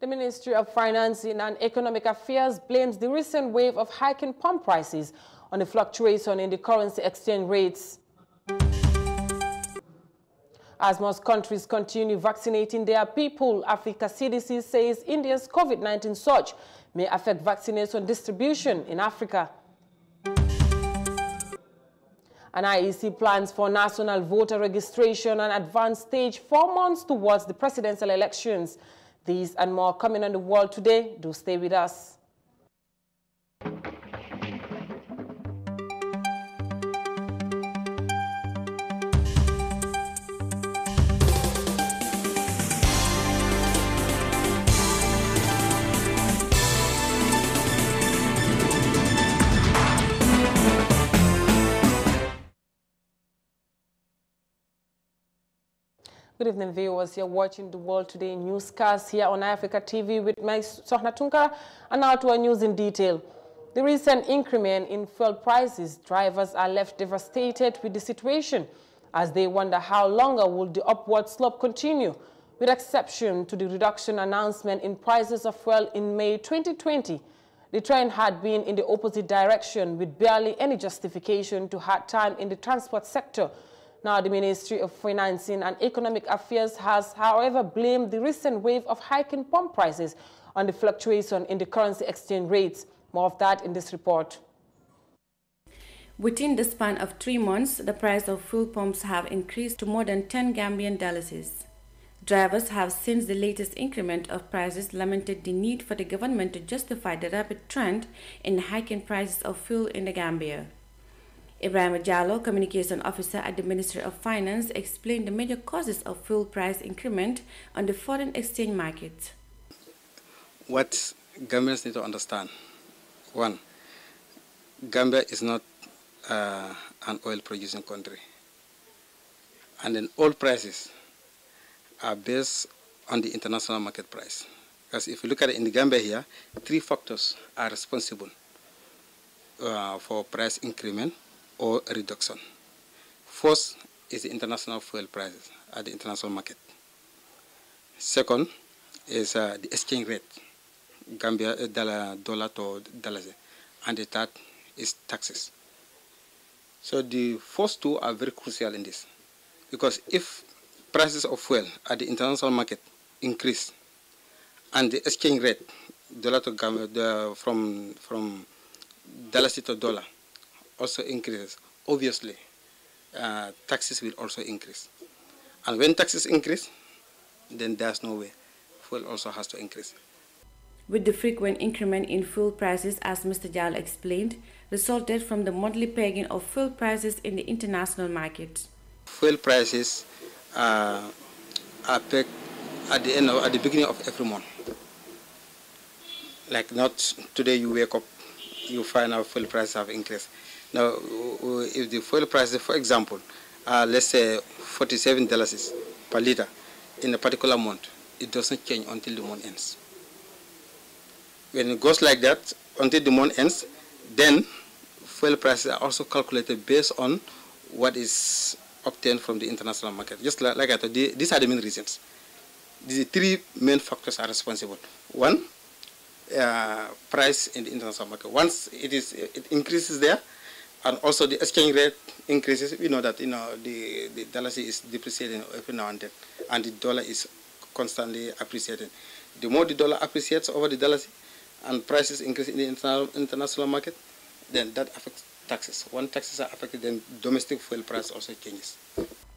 The Ministry of Finance and Economic Affairs blames the recent wave of hiking pump prices on the fluctuation in the currency exchange rates. As most countries continue vaccinating their people, Africa CDC says India's COVID-19 surge may affect vaccination distribution in Africa. An IEC plans for national voter registration and advanced stage four months towards the presidential elections. These and more coming on the world today. Do stay with us. Evening, viewers. You're watching the World Today newscast here on Africa TV with my Sohna Tunkara. And now to our news in detail. The recent increment in fuel prices, drivers are left devastated with the situation as they wonder how longer will the upward slope continue, with exception to the reduction announcement in prices of fuel in May 2020. The trend had been in the opposite direction with barely any justification to hard time in the transport sector now, the Ministry of Financing and Economic Affairs has, however, blamed the recent wave of hiking pump prices on the fluctuation in the currency exchange rates. More of that in this report. Within the span of three months, the price of fuel pumps have increased to more than 10 Gambian dollars. Drivers have since the latest increment of prices lamented the need for the government to justify the rapid trend in hiking prices of fuel in the Gambia. Ibrahim Jallo, Communication Officer at the Ministry of Finance, explained the major causes of fuel price increment on the foreign exchange market. What Gambians need to understand, one, Gambia is not uh, an oil-producing country. And then oil prices are based on the international market price. Because if you look at it in the Gambia here, three factors are responsible uh, for price increment or reduction. First is the international fuel prices at the international market. Second is uh, the exchange rate, Gambia uh, dollar, dollar to dollar, and the third is taxes. So the first two are very crucial in this, because if prices of fuel at the international market increase, and the exchange rate, dollar to Gambia, from from dollar to dollar, also increases, obviously uh, taxes will also increase. And when taxes increase, then there's no way. Fuel also has to increase. With the frequent increment in fuel prices, as Mr. Jal explained, resulted from the monthly pegging of fuel prices in the international market. Fuel prices uh, are pegged at the end of, at the beginning of every month. Like not today you wake up, you find our fuel prices have increased. Now, if the fuel price, for example, uh, let's say $47 per liter in a particular month, it doesn't change until the month ends. When it goes like that until the month ends, then fuel prices are also calculated based on what is obtained from the international market. Just like, like I told you, these are the main reasons. The three main factors are responsible. One, uh, price in the international market. Once it is it increases there, and also the exchange rate increases. We know that you know the the dalasi is depreciating every now and then, and the dollar is constantly appreciating. The more the dollar appreciates over the dalasi, and prices increase in the international international market, then that affects taxes. When taxes are affected, then domestic fuel price also changes.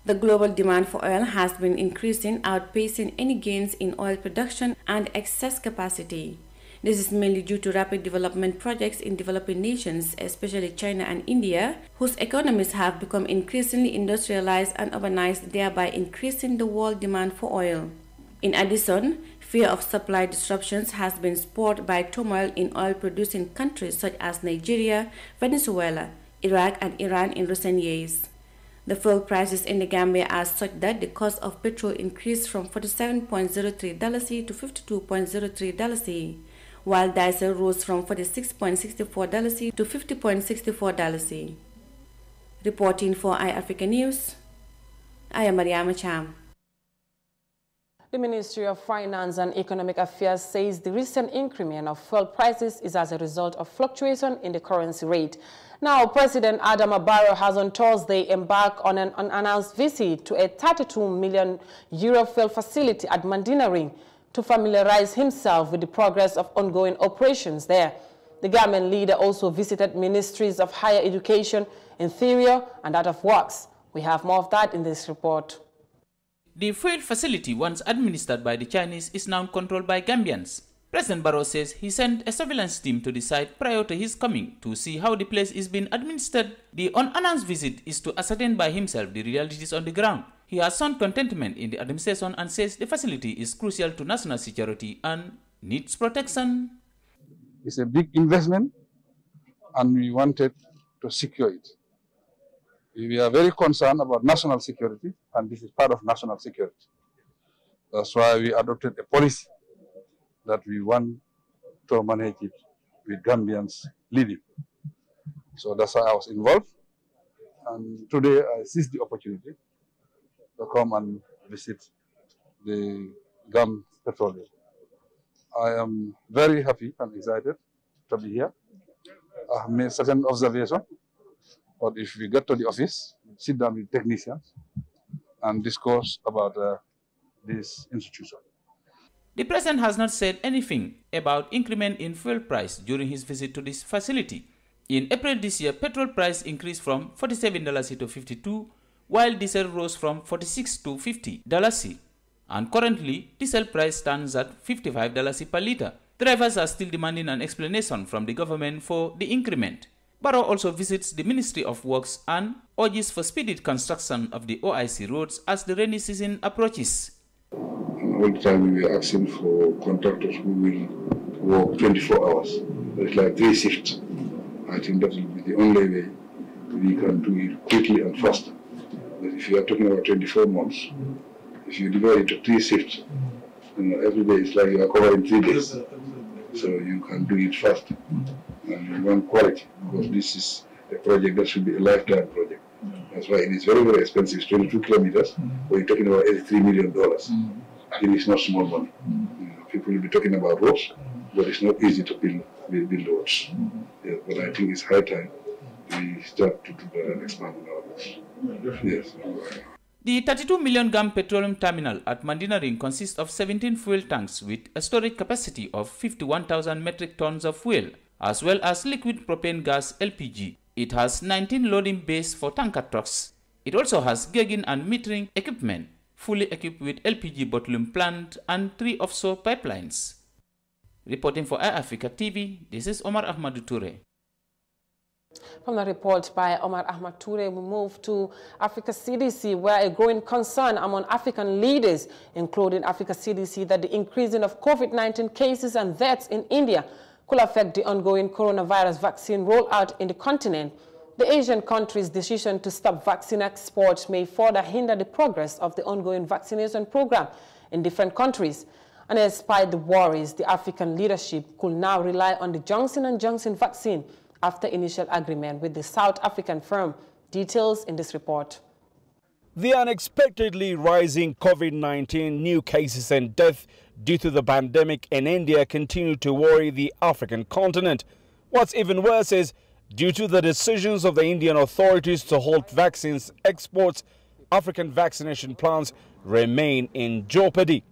The global demand for oil has been increasing, outpacing any gains in oil production and excess capacity. This is mainly due to rapid development projects in developing nations, especially China and India, whose economies have become increasingly industrialized and urbanized, thereby increasing the world demand for oil. In addition, fear of supply disruptions has been spurred by turmoil in oil-producing countries such as Nigeria, Venezuela, Iraq, and Iran in recent years. The fuel prices in the Gambia are such that the cost of petrol increased from $47.03 to $52.03 while diesel rose from $46.64 to $50.64. Reporting for iAfrica News, I am Mariama Cham. The Ministry of Finance and Economic Affairs says the recent increment of fuel prices is as a result of fluctuation in the currency rate. Now, President Adama Barrow has on Thursday embarked on an unannounced visit to a 32 million euro fuel facility at Mandinaring to familiarize himself with the progress of ongoing operations there. The government leader also visited ministries of higher education, interior, and that of works. We have more of that in this report. The fuel facility, once administered by the Chinese, is now controlled by Gambians. President Barrow says he sent a surveillance team to the site prior to his coming to see how the place is being administered. The unannounced visit is to ascertain by himself the realities on the ground. He has shown contentment in the administration and says the facility is crucial to national security and needs protection. It's a big investment and we wanted to secure it. We are very concerned about national security, and this is part of national security. That's why we adopted a policy that we want to manage it with Gambians leading. So that's why I was involved. And today I seized the opportunity come and visit the GAM Petroleum. I am very happy and excited to be here. I have made certain observation but if we get to the office, sit down with technicians and discuss about uh, this institution. The president has not said anything about increment in fuel price during his visit to this facility. In April this year, petrol price increased from $47 to 52 while diesel rose from 46 to $50 and currently diesel price stands at $55 per liter. Drivers are still demanding an explanation from the government for the increment. Barrow also visits the Ministry of Works and urges for speedy construction of the OIC roads as the rainy season approaches. All the time we are asking for contractors who will work 24 hours. It's like three shifts. I think that will be the only way we can do it quickly and faster. If you are talking about 24 months, if you divide it into three shifts, you know, every day is like you are covering three days. So you can do it fast and we want quality because this is a project that should be a lifetime project. That's why it is very, very expensive. It's 22 kilometers, but you're talking about $83 million. It is not small money. You know, people will be talking about roads, but it's not easy to build, build, roads. Yes, but I think it's high time we start to do that and expand our roads. Yes. The 32 million GAM petroleum terminal at Mandinaring consists of 17 fuel tanks with a storage capacity of 51,000 metric tons of fuel as well as liquid propane gas LPG. It has 19 loading bays for tanker trucks. It also has gauging and metering equipment, fully equipped with LPG bottling plant and three offshore pipelines. Reporting for iAfrica TV, this is Omar Ahmadu Toure. From the report by Omar Ahmad Toure, we move to Africa CDC, where a growing concern among African leaders, including Africa CDC, that the increasing of COVID-19 cases and deaths in India could affect the ongoing coronavirus vaccine rollout in the continent. The Asian country's decision to stop vaccine exports may further hinder the progress of the ongoing vaccination program in different countries. And despite the worries, the African leadership could now rely on the Johnson & Johnson vaccine after initial agreement with the South African firm. Details in this report. The unexpectedly rising COVID-19 new cases and death due to the pandemic in India continue to worry the African continent. What's even worse is, due to the decisions of the Indian authorities to halt vaccines exports, African vaccination plans remain in jeopardy.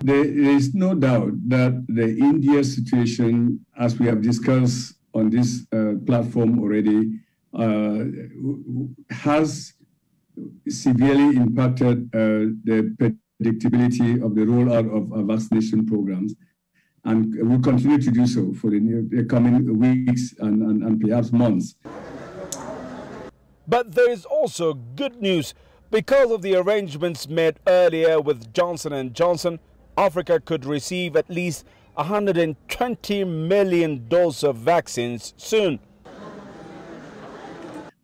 There is no doubt that the India situation, as we have discussed on this uh, platform already, uh, has severely impacted uh, the predictability of the rollout of vaccination programs and will continue to do so for the, the coming weeks and, and, and perhaps months. But there is also good news. Because of the arrangements made earlier with Johnson & Johnson, Africa could receive at least 120 million doses of vaccines soon.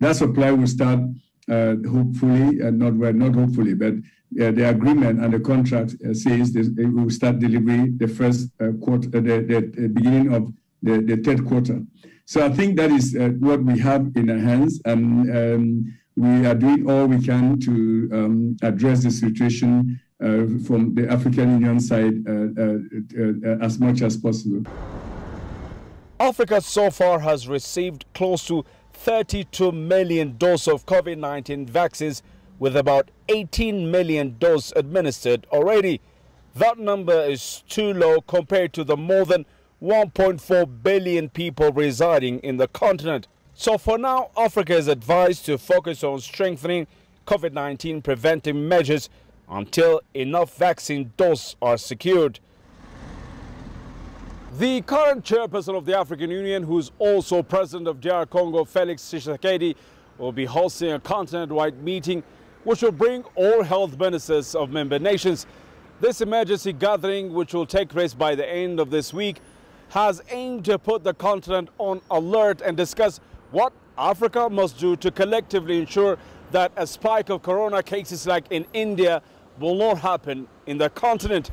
That supply will start uh, hopefully, uh, not well, not hopefully, but uh, the agreement and the contract uh, says this, it will start delivery the first uh, quarter, the, the, beginning of the, the third quarter. So I think that is what we have in our hands, and um, we are doing all we can to um, address the situation from the African Union side uh, uh, as much as possible. Africa so far has received close to 32 million doses of COVID-19 vaccines with about 18 million doses administered already. That number is too low compared to the more than 1.4 billion people residing in the continent. So for now, Africa is advised to focus on strengthening COVID-19 preventive measures until enough vaccine doses are secured. The current chairperson of the African Union, who's also president of DR Congo, Felix Tshisekedi, will be hosting a continent-wide meeting which will bring all health ministers of member nations. This emergency gathering, which will take place by the end of this week, has aimed to put the continent on alert and discuss what Africa must do to collectively ensure that a spike of corona cases like in India will not happen in the continent.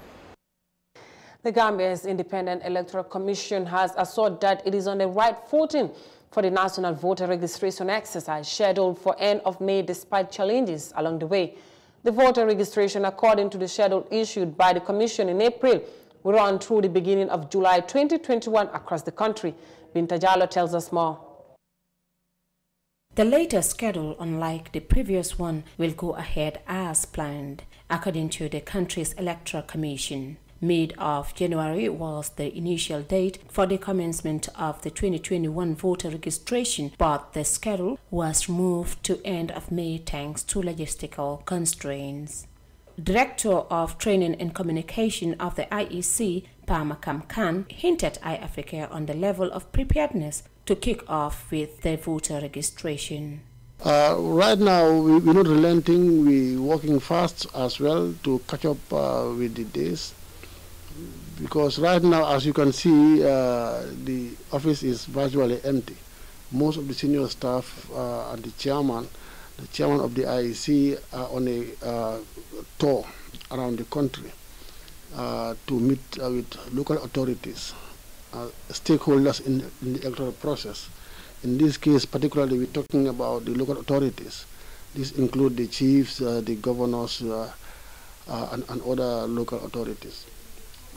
The Gambia's Independent Electoral Commission has assured that it is on the right footing for the national voter registration exercise scheduled for end of May despite challenges along the way. The voter registration, according to the schedule issued by the Commission in April, will run through the beginning of July 2021 across the country. Binta Jallo tells us more. The latest schedule, unlike the previous one, will go ahead as planned, according to the country's Electoral Commission. Mid of January was the initial date for the commencement of the 2021 voter registration, but the schedule was moved to end of May thanks to logistical constraints. Director of Training and Communication of the IEC, Pa Makan Khan, hinted iAfrica on the level of preparedness to kick off with the voter registration. Uh, right now, we, are not relenting. We're working fast as well to catch up uh, with the days. Because right now, as you can see, uh, the office is virtually empty. Most of the senior staff uh, and the chairman, the chairman of the IEC, are on a uh, tour around the country uh, to meet with local authorities stakeholders in, in, the electoral process. In this case, particularly, we're talking about the local authorities. This include the chiefs, uh, the governors, uh, uh and, and, other local authorities.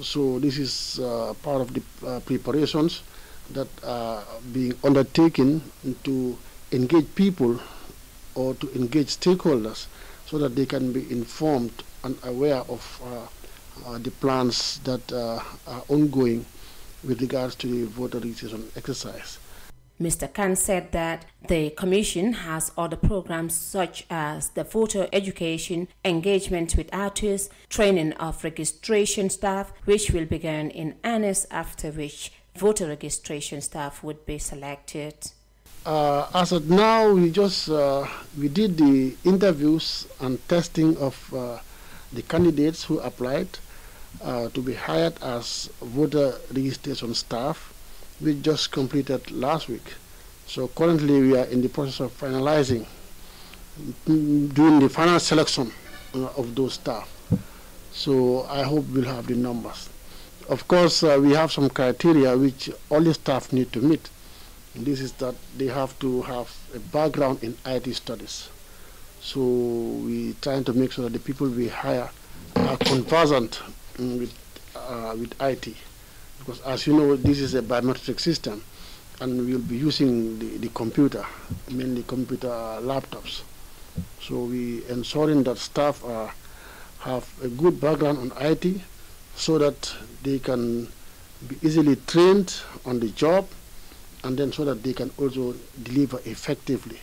So this is uh, part of the uh, preparations that are being undertaken to engage people or to engage stakeholders so that they can be informed and aware of the plans that are ongoing with regards to the voter registration exercise. Mr. Khan said that the Commission has other programs such as the voter education, engagement with artists, training of registration staff, which will begin in earnest after which voter registration staff would be selected. Uh, as of now, we just uh, we did the interviews and testing of uh, the candidates who applied uh, to be hired as voter registration staff, we just completed last week. So currently we are in the process of finalizing, mm, doing the final selection uh, of those staff. So I hope we'll have the numbers. Of course, uh, we have some criteria which all the staff need to meet. And this is that they have to have a background in IT studies. So we're trying to make sure that the people we hire are conversant Mm, with, uh, with IT. Because as you know, this is a biometric system and we'll be using the, the computer, mainly computer laptops. So we ensuring that staff uh, have a good background on IT so that they can be easily trained on the job and then so that they can also deliver effectively.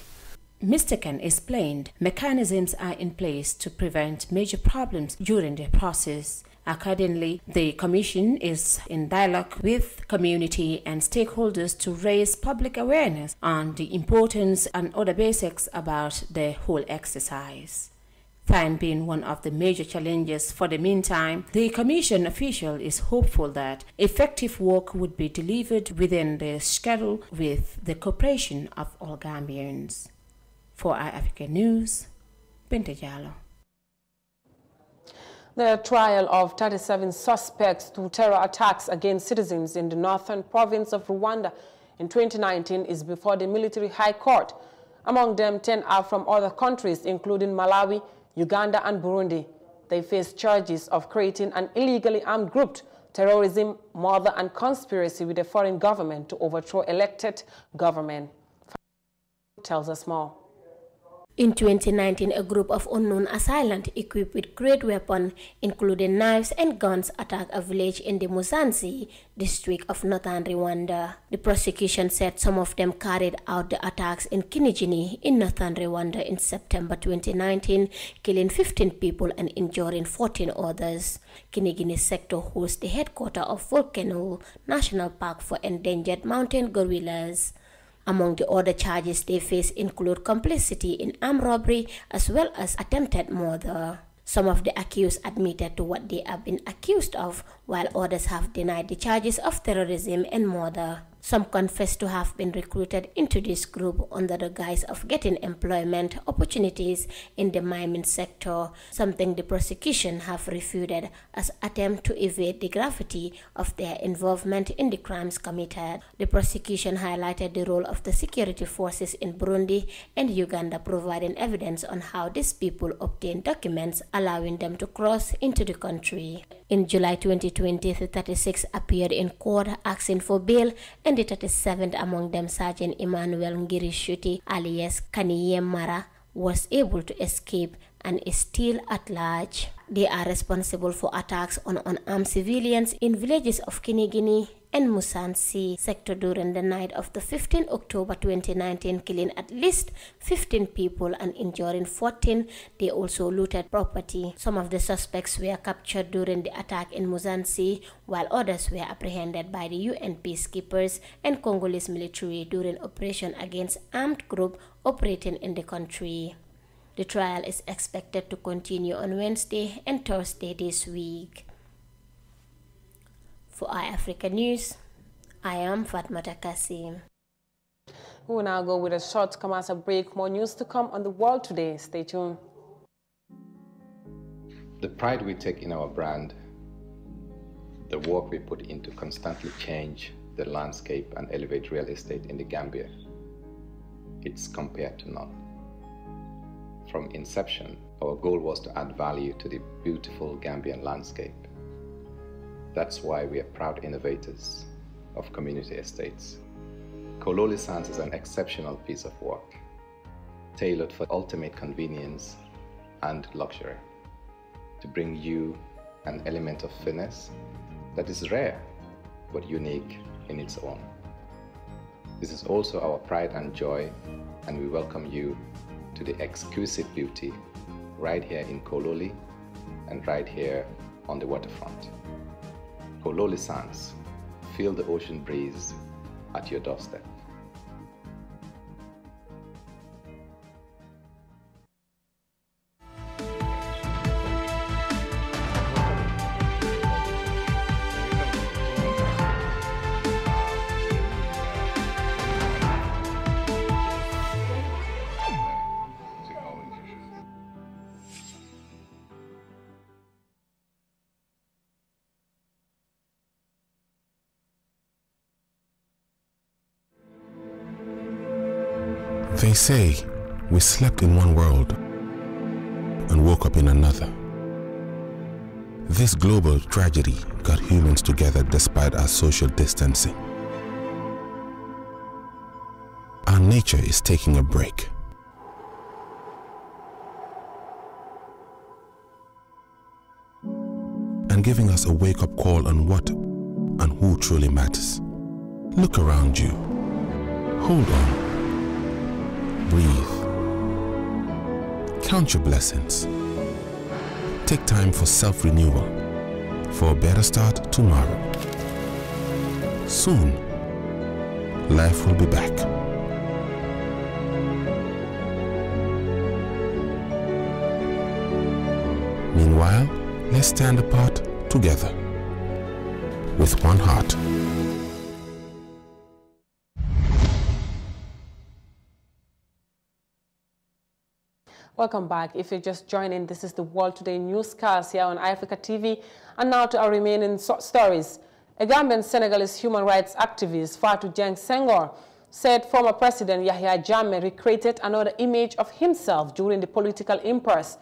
Mr. Khan explained mechanisms are in place to prevent major problems during the process. Accordingly, the Commission is in dialogue with community and stakeholders to raise public awareness on the importance and other basics about the whole exercise. Time being one of the major challenges for the meantime, the Commission official is hopeful that effective work would be delivered within the schedule with the cooperation of all Gambians. For iAfrica News, Binta Jallo. The trial of 37 suspects to terror attacks against citizens in the northern province of Rwanda in 2019 is before the military high court. Among them, 10 are from other countries, including Malawi, Uganda, and Burundi. They face charges of creating an illegally armed group, terrorism, murder, and conspiracy with a foreign government to overthrow elected government. Tells us more. In 2019, a group of unknown assailants equipped with great weapons, including knives and guns, attacked a village in the Musanze district of northern Rwanda. The prosecution said some of them carried out the attacks in Kinijini in northern Rwanda in September 2019, killing 15 people and injuring 14 others. Kinigini sector hosts the headquarters of Volcano National Park for endangered mountain gorillas. Among the other charges they face include complicity in armed robbery as well as attempted murder. Some of the accused admitted to what they have been accused of, while others have denied the charges of terrorism and murder. Some confess to have been recruited into this group under the guise of getting employment opportunities in the mining sector, something the prosecution have refuted as attempt to evade the gravity of their involvement in the crimes committed. The prosecution highlighted the role of the security forces in Burundi and Uganda providing evidence on how these people obtained documents allowing them to cross into the country. In July 2020, the 36 appeared in court asking for bail and the 37th among them, Sergeant Emmanuel Ngirishuti alias Kaniyemara was able to escape and is still at large. They are responsible for attacks on unarmed civilians in villages of Kinigini and Musanze sector during the night of the 15 October 2019, killing at least 15 people and injuring 14. They also looted property. Some of the suspects were captured during the attack in Musanze, while others were apprehended by the UN peacekeepers and Congolese military during operation against armed group operating in the country. The trial is expected to continue on Wednesday and Thursday this week. For iAfrica News, I am Fatmata Kasim. We will now go with a short commercial break. More news to come on the world today. Stay tuned. The pride we take in our brand, the work we put into constantly change the landscape and elevate real estate in the Gambia, it's compared to none. From inception, our goal was to add value to the beautiful Gambian landscape. That's why we are proud innovators of community estates. Kololi Sands is an exceptional piece of work, tailored for ultimate convenience and luxury, to bring you an element of finesse that is rare but unique in its own. This is also our pride and joy, and we welcome you to the exquisite beauty right here in Kololi and right here on the waterfront. Kololi Sands, feel the ocean breeze at your doorstep. They say we slept in one world and woke up in another. This global tragedy got humans together despite our social distancing. Our nature is taking a break. And giving us a wake up call on what and who truly matters. Look around you. Hold on breathe. Count your blessings. Take time for self renewal for a better start tomorrow. Soon, life will be back. Meanwhile, let's stand apart together with one heart. Welcome back. If you're just joining, this is the World Today newscast here on Africa TV. And now to our remaining so stories. A Gambian Senegalese human rights activist, Fatou Jagne Senghor, said former President Yahya Jammeh recreated another image of himself during the political impasse.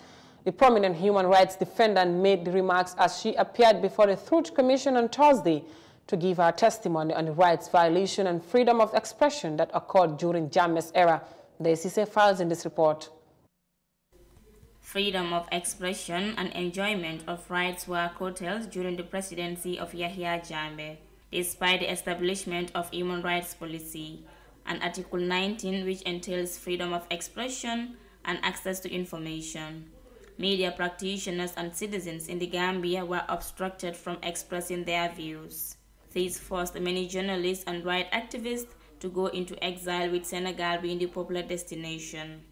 The prominent human rights defendant made the remarks as she appeared before the Truth Commission on Thursday to give her testimony on the rights violation and freedom of expression that occurred during Jammeh's era. The ACC files in this report. Freedom of expression and enjoyment of rights were curtailed during the presidency of Yahya Jammeh, despite the establishment of human rights policy and Article 19, which entails freedom of expression and access to information. Media practitioners and citizens in the Gambia were obstructed from expressing their views. This forced many journalists and right activists to go into exile with Senegal being the popular destination.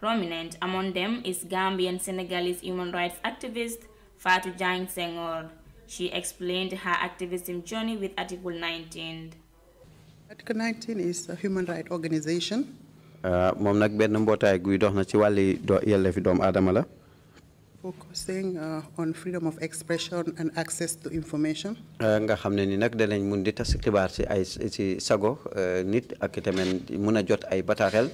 Prominent among them is Gambian Senegalese human rights activist Fatou Jagne Senghor. She explained her activism journey with Article 19. Article 19 is a human rights organization. Uh, moom nag benn mbootaay guy dox na ci wàlli do yelleefi doomu aadama la. focusing uh, on freedom of expression and access to information. Uh, nga xam ne ni nag danañ mun di tas xibaar ci ay ci sago uh, nit ak itamit mun a jot ay bataaxel.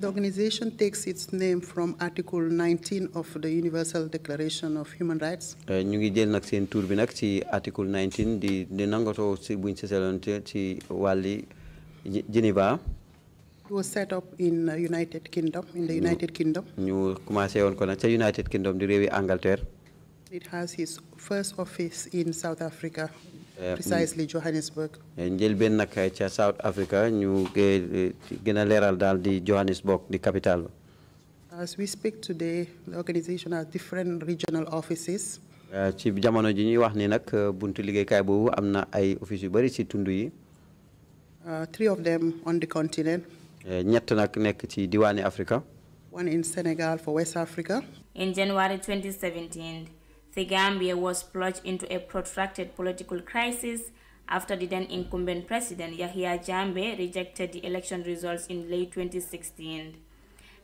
The organization takes its name from Article 19 of the Universal Declaration of Human Rights. ñu ngi jël nag seen tur bi nag ci article 19 di di nangatoo ci buñ sësalante ci wàlli Geneva. It was set up in uh, United Kingdom, in the United Kingdom. ñu commencé woon ko nag ca United Kingdom di réewi Angleterre. It has its first office in South Africa, Eh, precisely Johannesburg. Eh, njëlbeen nag ca South Africa ñu eh, gën a leeral daal di Johannesburg di capital ba. As we speak today, the organization has different regional offices. ci jamono ji ñuy wax ni nag buntu liggéeykaay boobu am na ay office yu bëri ci tund yi. Uh, three of them on the continent. ñett nag nekk ci diwaani Afrika. One in Senegal for West Africa. In January 2017, the Gambia was plunged into a protracted political crisis after the then incumbent president Yahya Jammeh rejected the election results in late 2016.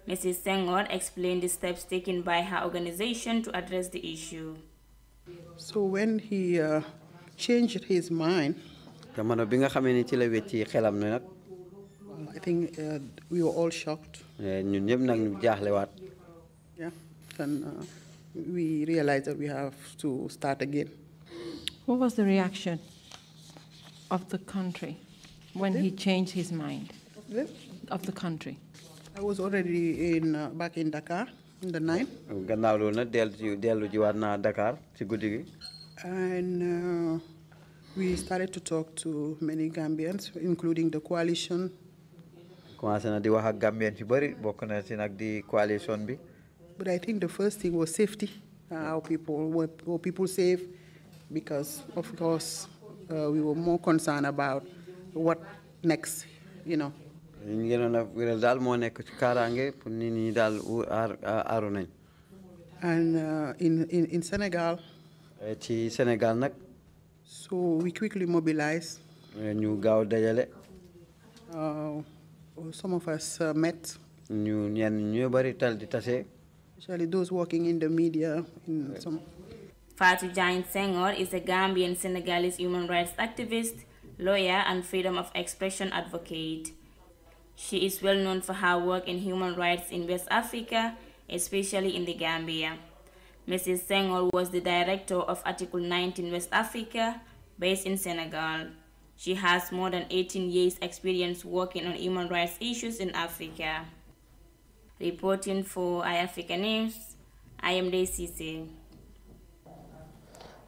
Mrs. Senghor explained the steps taken by her organization to address the issue. So when he uh, changed his mind, jamono bi nga xamee ni ci la wecci xelam ne nag. I think uh, we were all shocked. ñun ñëpp nag ñu jaaxlewaat. Yeah, and uh, we realized that we have to start again. What was the reaction of the country when he changed his mind? Of the country? I was already in uh, back in Dakar in the night. gannaaw loolu nag dellu ci dellu jiwaat naa Dakar ci guddi gi. And uh, we started to talk to many Gambians, including the coalition. commencé na di wax ak Gambien ci bëri bokk na ci nag di coalition bi. But I think the first thing was safety. How people were, were people safe? Because of course uh, we were more concerned about what next, you know. And uh, in, in, in Senegal. ci Sénégal nag. So we quickly mobilized. ñu gaaw dajale. Uh, some of us uh, met. ñu ñenn ñu bari tal di tase. Especially those working in the media. In some. Fatou Jagne Senghor is a Gambian Senegalese human rights activist, lawyer, and freedom of expression advocate. She is well known for her work in human rights in West Africa, especially in the Gambia. Mrs. Senghor was the director of Article 19 West Africa, based in Senegal. She has more than 18 years' experience working on human rights issues in Africa. Reporting for iAfrica News, I am Daisy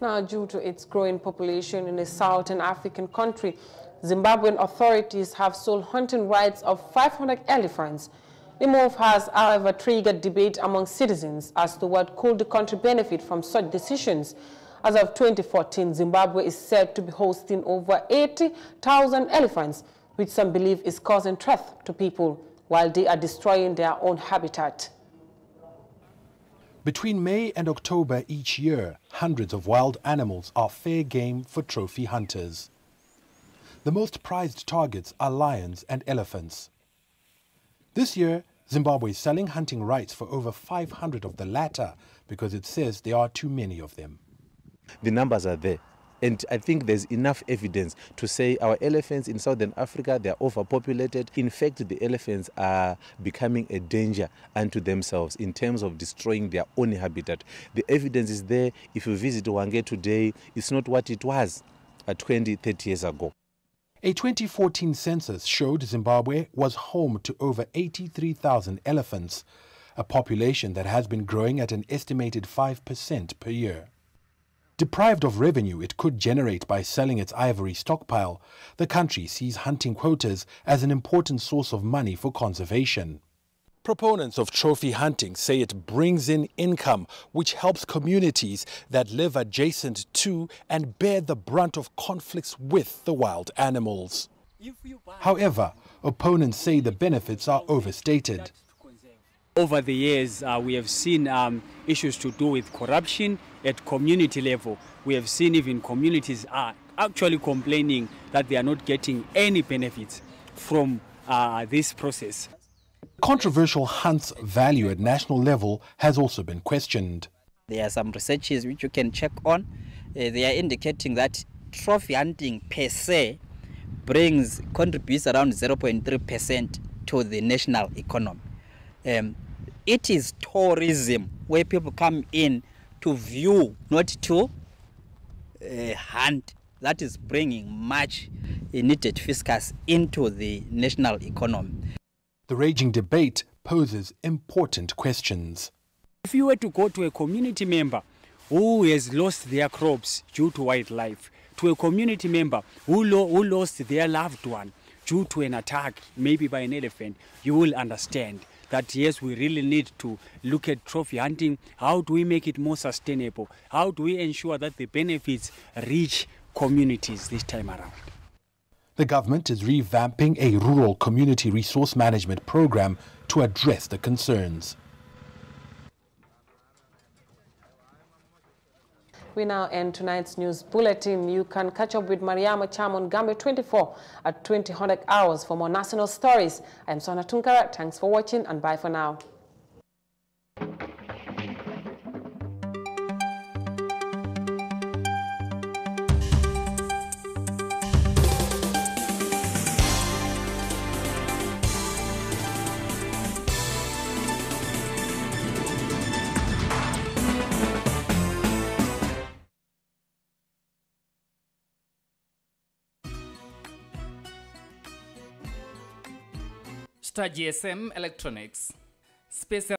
Now, due to its growing population in a southern African country, Zimbabwean authorities have sold hunting rights of 500 elephants. The move has, however, triggered debate among citizens as to what could the country benefit from such decisions. As of 2014, Zimbabwe is said to be hosting over 80,000 elephants, which some believe is causing threat to people, while they are destroying their own habitat. Between May and October each year, hundreds of wild animals are fair game for trophy hunters. The most prized targets are lions and elephants. This year, Zimbabwe is selling hunting rights for over 500 of the latter because it says there are too many of them. The numbers are there. And I think there's enough evidence to say our elephants in southern Africa, they are overpopulated. In fact, the elephants are becoming a danger unto themselves in terms of destroying their own habitat. The evidence is there. If you visit Hwange today, it's not what it was uh, 20, 30 years ago. A 2014 census showed Zimbabwe was home to over 83,000 elephants, a population that has been growing at an estimated 5% per year. Deprived of revenue it could generate by selling its ivory stockpile, the country sees hunting quotas as an important source of money for conservation. Proponents of trophy hunting say it brings in income, which helps communities that live adjacent to and bear the brunt of conflicts with the wild animals. However, opponents say the benefits are overstated. Over the years, uh, we have seen um, issues to do with corruption at community level. We have seen even communities are actually complaining that they are not getting any benefits from uh, this process. Controversial hunt's value at national level has also been questioned. There are some researches which you can check on. Uh, they are indicating that trophy hunting per se brings contributes around 0.3% to the national economy. Um, it is tourism where people come in to view, not to uh, hunt. That is bringing much needed fiscus into the national economy. The raging debate poses important questions. If you were to go to a community member who has lost their crops due to wildlife, to a community member who, lo who lost their loved one due to an attack, maybe by an elephant, you will understand that yes, we really need to look at trophy hunting. How do we make it more sustainable? How do we ensure that the benefits reach communities this time around? The government is revamping a rural community resource management program to address the concerns. We now end tonight's news bulletin. You can catch up with Mariama Cham on Gambia 24 at 2000 hours for more national stories. I'm Sona Tunkara. Thanks for watching and bye for now. Star GSM Electronics. Special